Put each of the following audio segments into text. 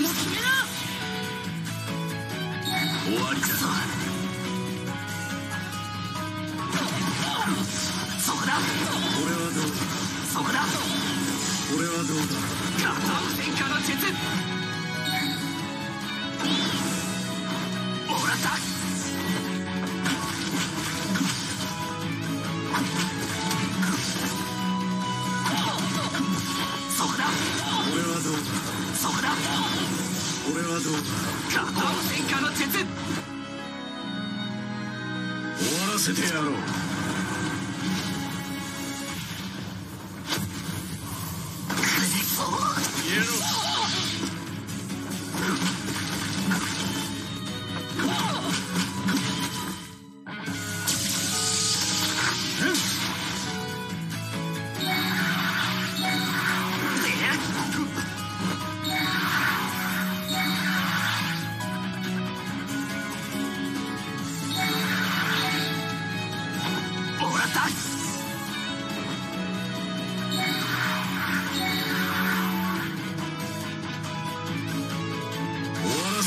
も決めな終わりだそこだ。これはどうだ。そこだ。これはどうだ。ガトン戦火の術もらっそこだ。俺はどうだガトン戦火の術終わらせてやろう。終わら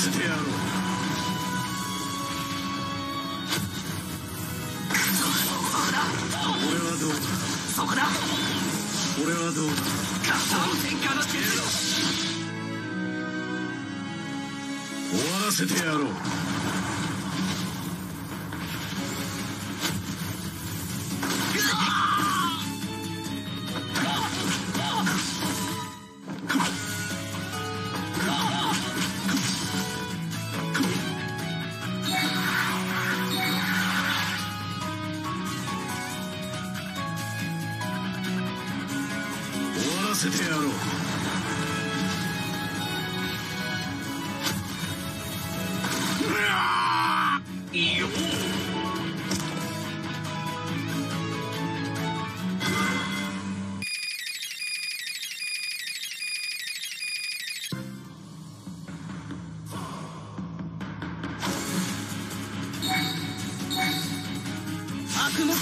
せてやろう。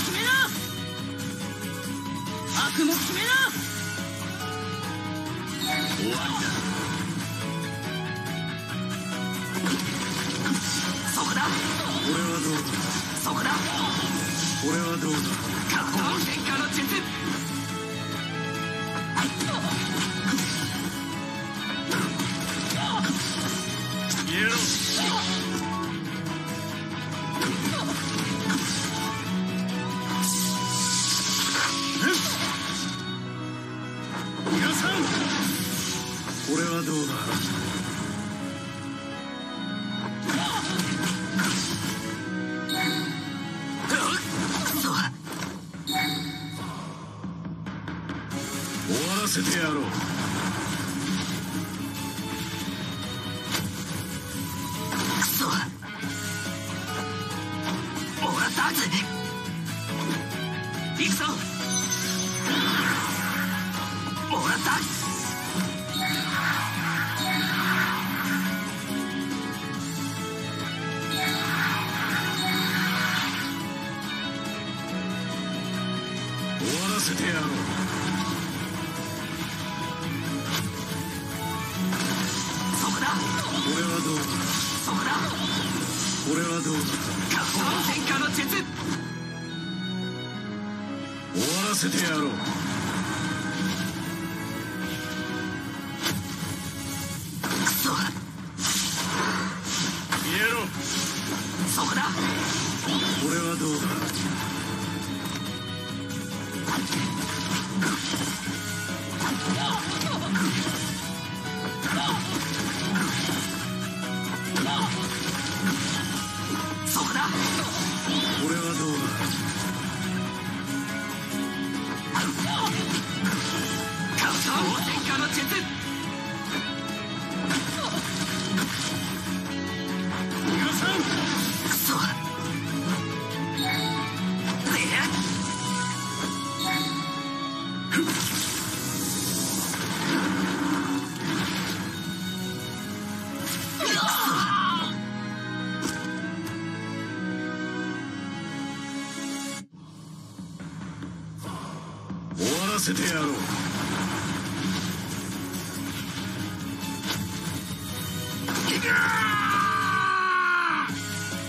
決めな悪も決めな終わりだそこだ俺はどうだそこだこれはどうだどうだ終わらせてやろう。クソもらった行くぞ。もらった終わらせてやろう。俺はどうだ。そこだ。俺はどうだ。ガトン戦火の術。終わらせてやろう。終わらせてやろう。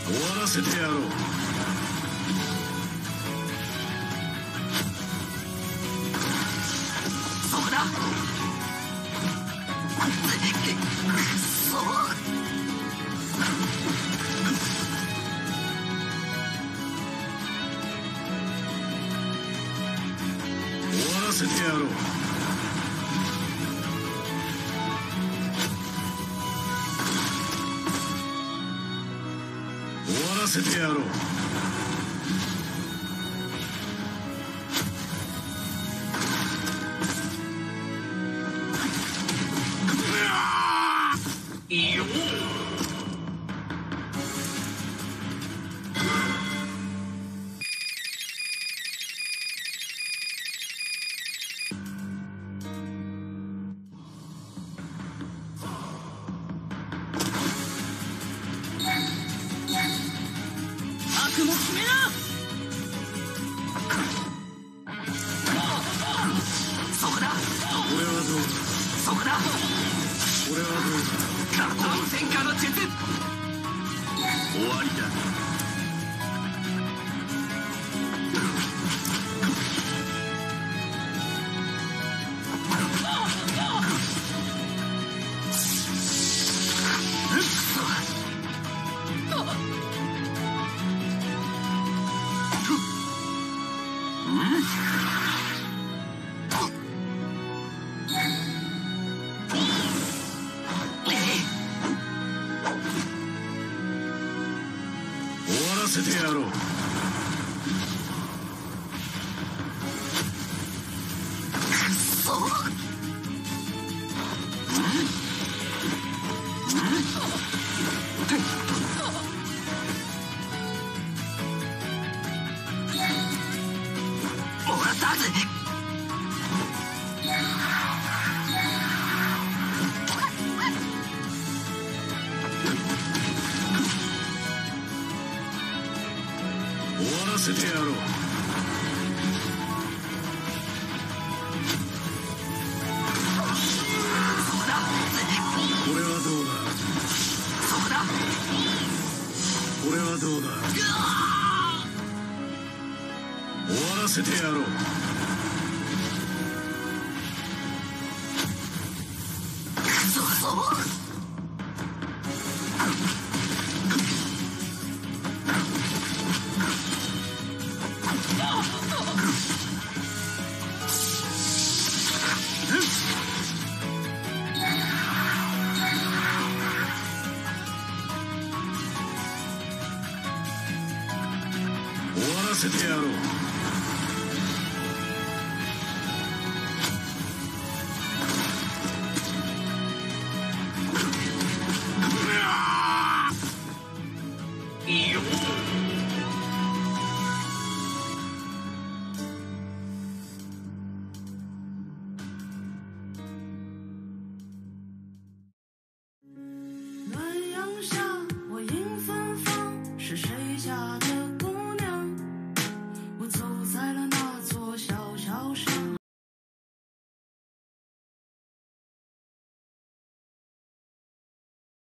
終わらせてやろう。せてやろう終わらせてやろう悪も決めろ。そこだ俺はどうそこだ俺はどうだカート戦火の術終わりだ終わらせてやろう。くそ終わらせてやろう。終わらせてやろうせてやろう。暖阳下，我迎芬芳，是谁家的？